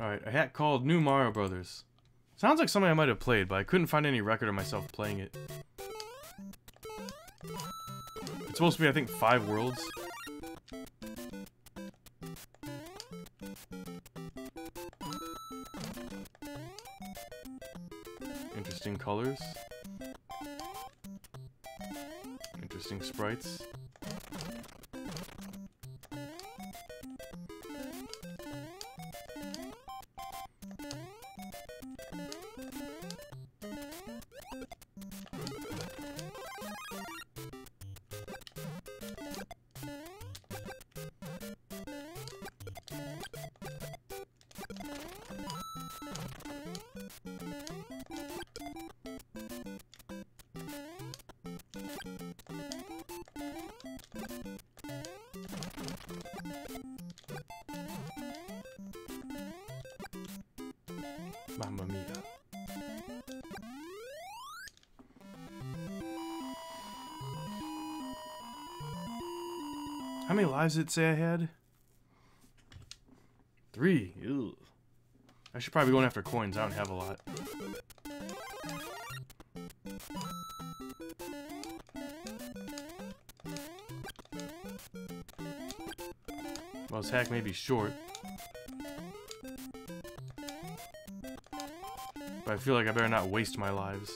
Alright, a hat called New Mario Brothers. Sounds like something I might have played, but I couldn't find any record of myself playing it. It's supposed to be, I think, five worlds. Interesting colors. Interesting sprites. Mamma mia. How many lives did it say I had? Three. Ew. I should probably be going after coins. I don't have a lot. Well, this hack may be short. But I feel like I better not waste my lives.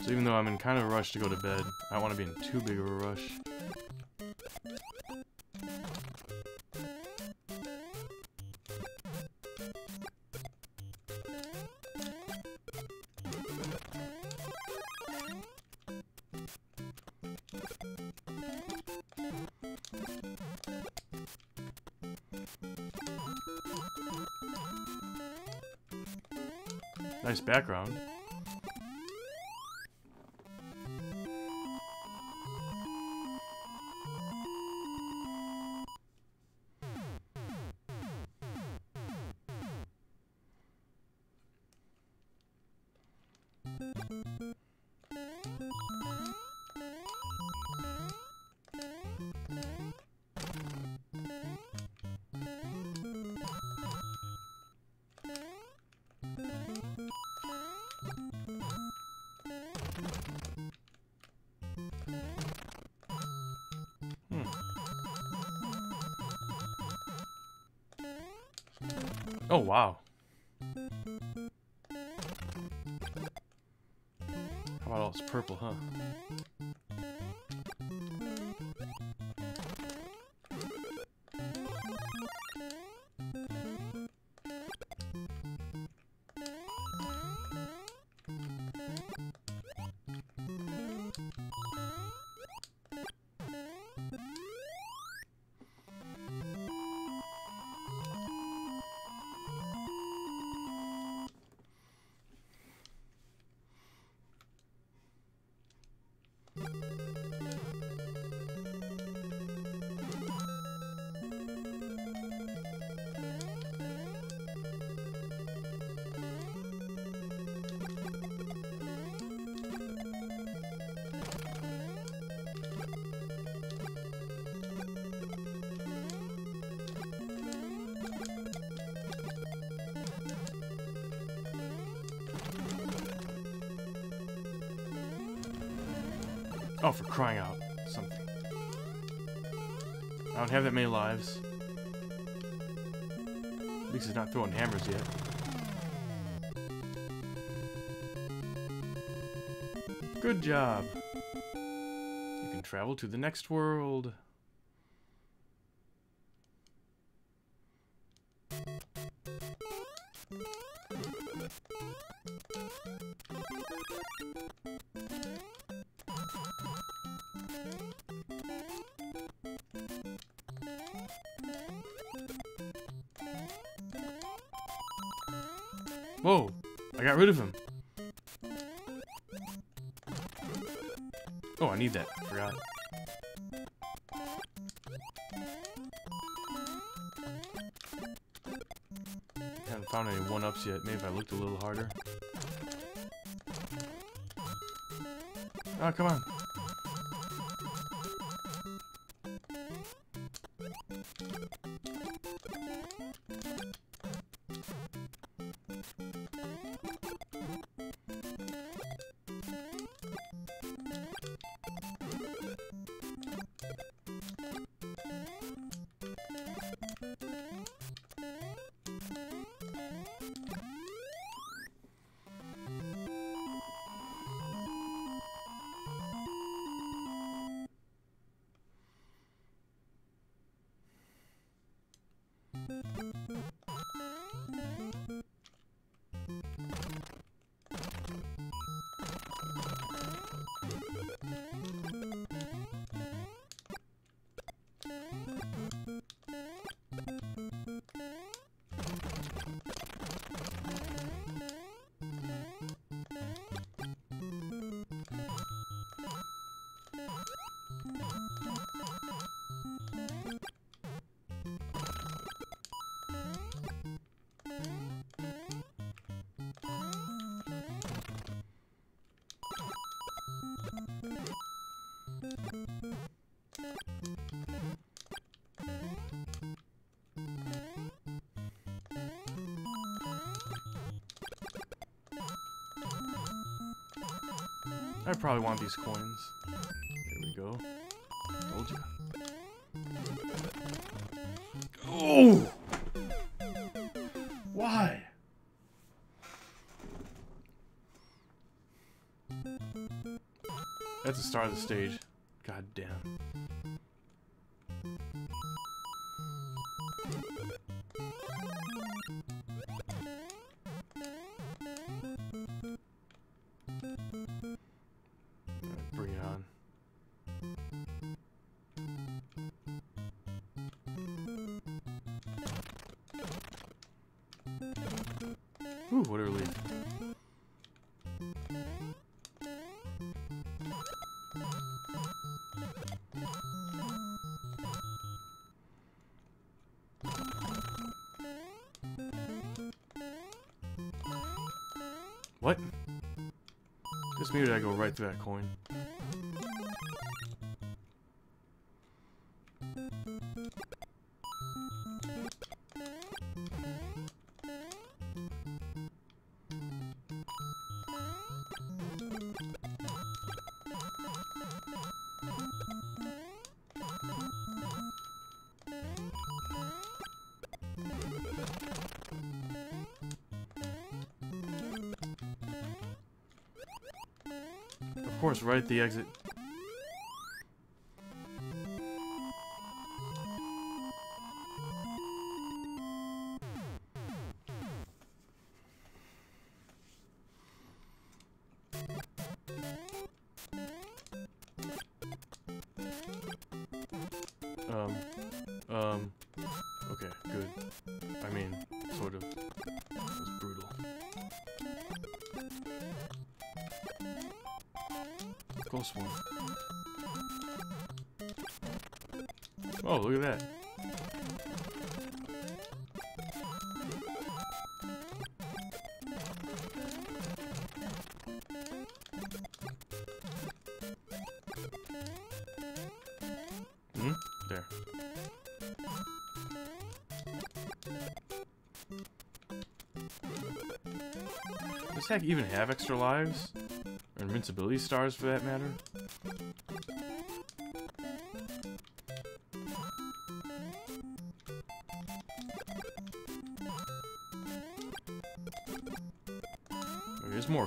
So even though I'm in kind of a rush to go to bed, I don't want to be in too big of a rush. Nice background. Oh, wow. How about all this purple, huh? Oh, for crying out. Something. I don't have that many lives. At least he's not throwing hammers yet. Good job. You can travel to the next world. Whoa, I got rid of him. Oh, I need that. Forgot. Haven't found any one-ups yet. Maybe if I looked a little harder. Oh, come on. I probably want these coins. There we go. Told you. Oh! Why? That's the start of the stage. Ooh, what a relief. What? I go right through that coin. Course, right at the exit. Oh, look at that. Hmm? There. Does hack even have extra lives? Or invincibility stars for that matter?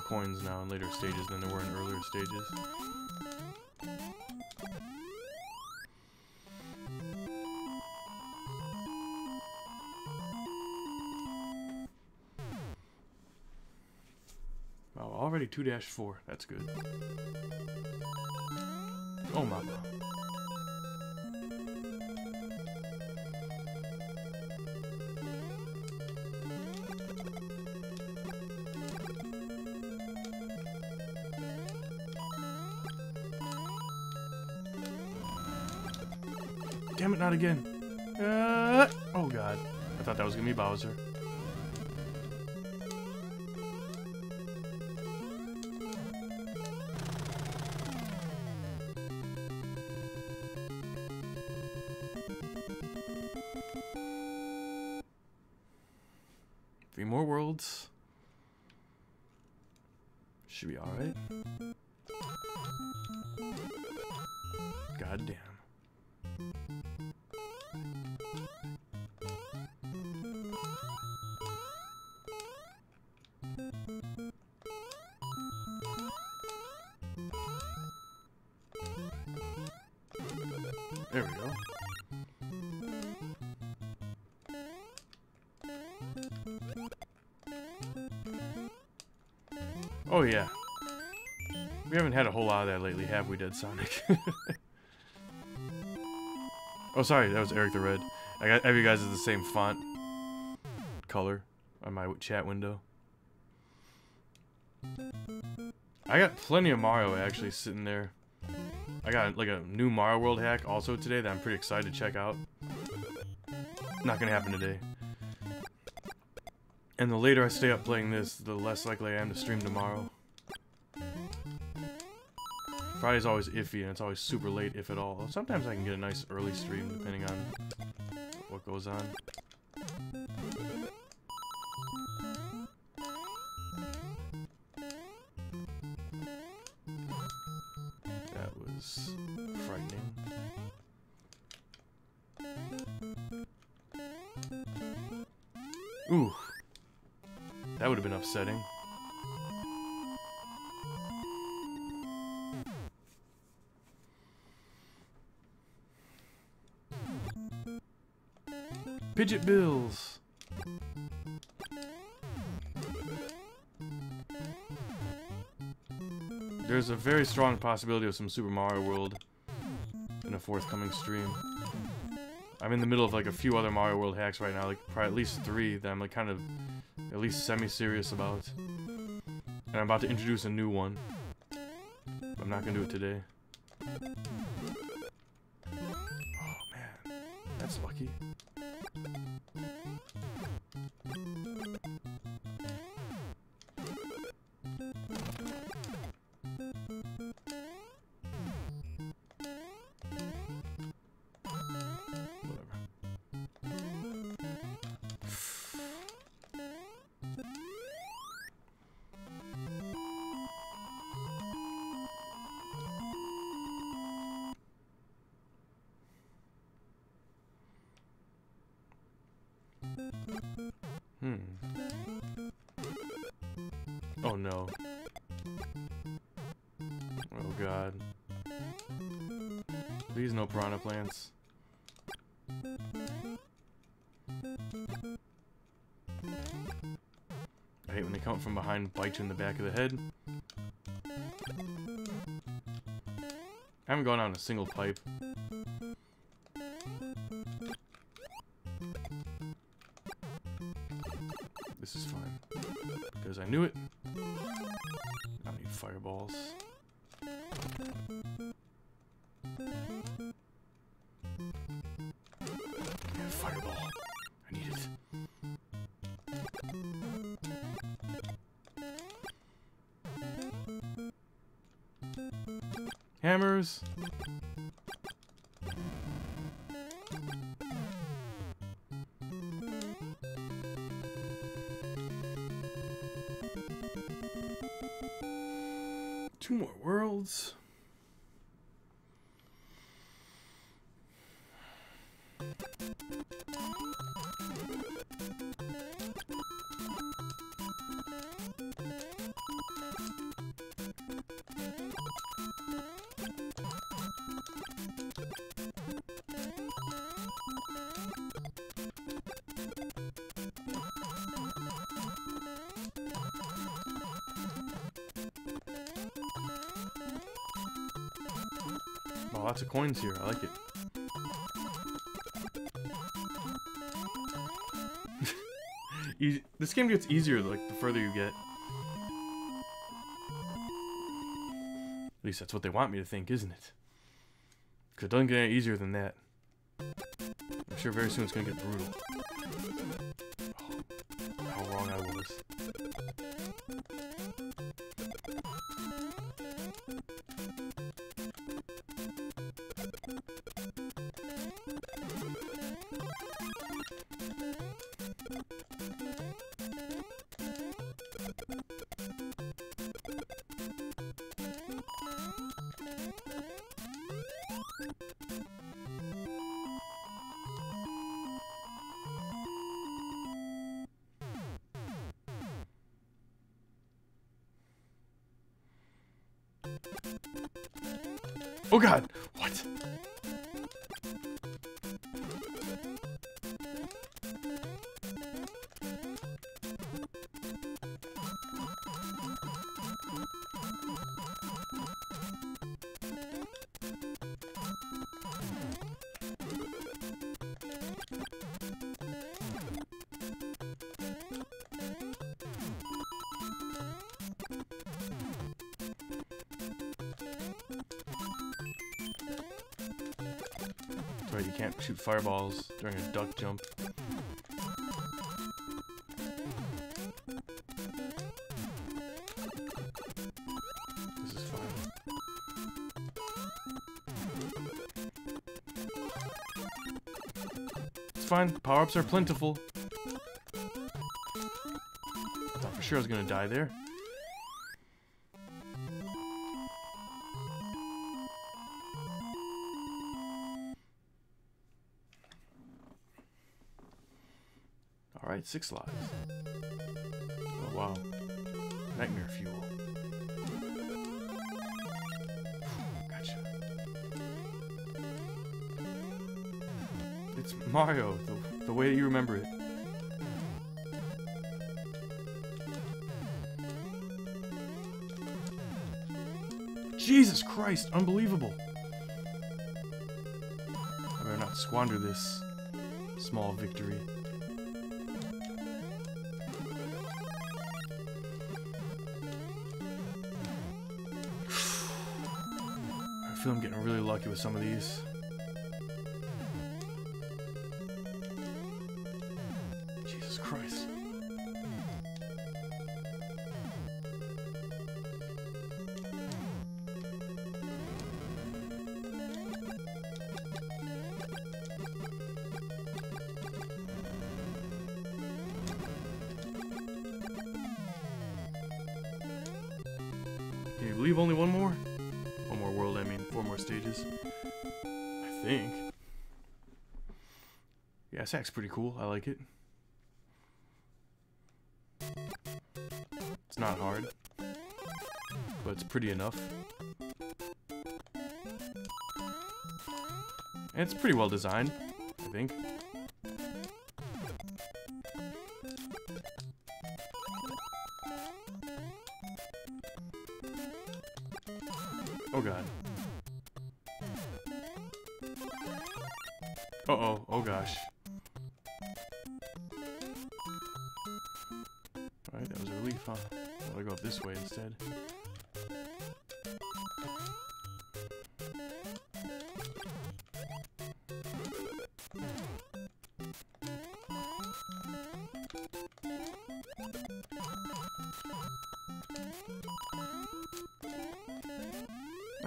Coins now in later stages than there were in earlier stages. Wow, already 2-4. That's good. Oh, my Damn not again. Uh, oh god. I thought that was gonna be Bowser. Three more worlds. Should be alright. Oh yeah. We haven't had a whole lot of that lately, have we, Dead Sonic? oh, sorry, that was Eric the Red. I got every guys is the same font color on my chat window. I got plenty of Mario actually sitting there. I got like a new Mario World hack also today that I'm pretty excited to check out. Not gonna happen today. And the later I stay up playing this, the less likely I am to stream tomorrow. Friday's always iffy, and it's always super late, if at all. Sometimes I can get a nice early stream, depending on what goes on. That was frightening. Ooh. That would have been upsetting. Pidget Bills! There's a very strong possibility of some Super Mario World in a forthcoming stream. I'm in the middle of like a few other Mario World hacks right now, like probably at least three that I'm like kind of at least semi-serious about. And I'm about to introduce a new one. I'm not gonna do it today. Oh man, that's lucky. Hmm. Oh no. Oh god. Please no piranha plants. I hate when they come from behind bite you in the back of the head. I haven't gone on a single pipe. Hammers. Lots of coins here. I like it. This game gets easier like the further you get. At least that's what they want me to think, isn't it? Because it doesn't get any easier than that. I'm sure very soon it's gonna get brutal. Oh god! Right, you can't shoot fireballs during a duck jump. This is fine. It's fine. Power-ups are plentiful. I thought for sure I was gonna die there. Six lives. Oh, wow. Nightmare fuel. Gotcha. It's Mario, the, the way you remember it. Jesus Christ, unbelievable. I better not squander this small victory. I'm getting really lucky with some of these. Yeah, Sack's pretty cool. I like it. It's not hard, but it's pretty enough. And it's pretty well designed, I think.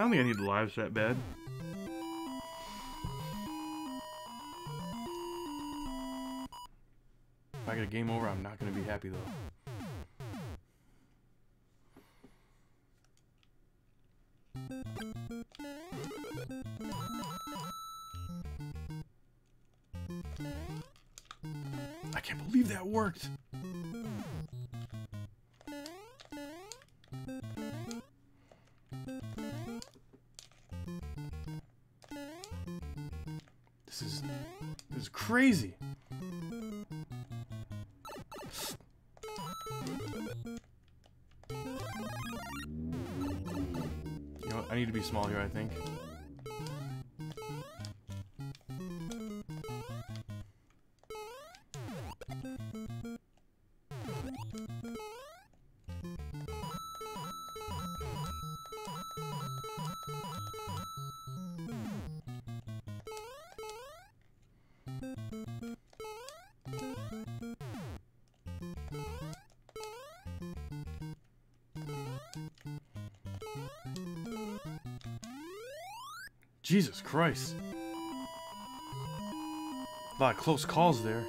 I don't think I need lives that bad. If I get a game over, I'm not going to be happy though. This is is crazy. You know? I need to be small here, I think. Jesus Christ. A lot of close calls there.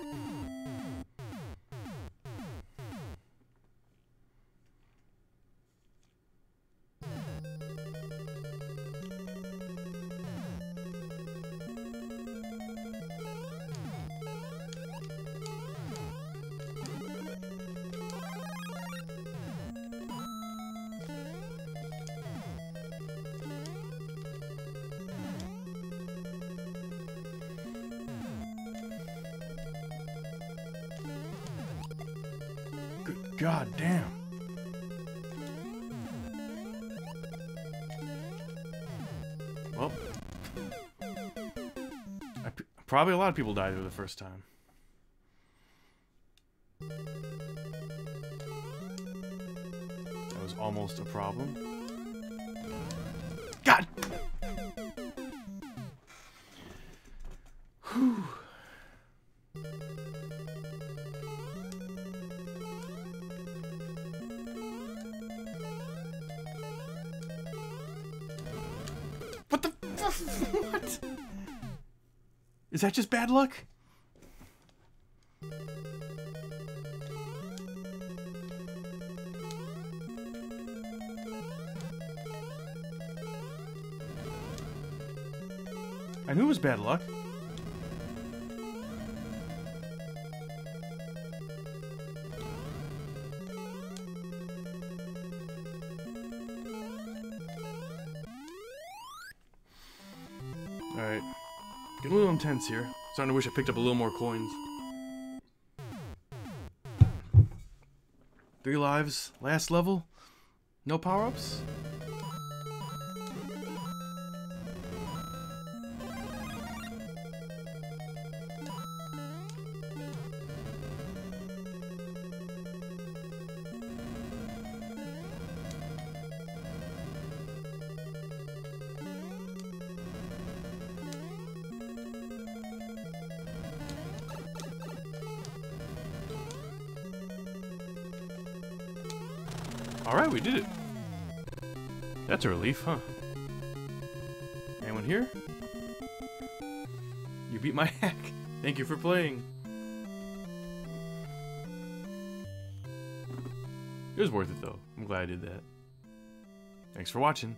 God damn. Well, probably a lot of people died for the first time. That was almost a problem. God! Is that just bad luck? I knew it was bad luck. Getting a little intense here. Starting to wish I picked up a little more coins. Three lives, last level, no power-ups? Alright, we did it. That's a relief, huh? Anyone here? You beat my hack. Thank you for playing. It was worth it though. I'm glad I did that. Thanks for watching.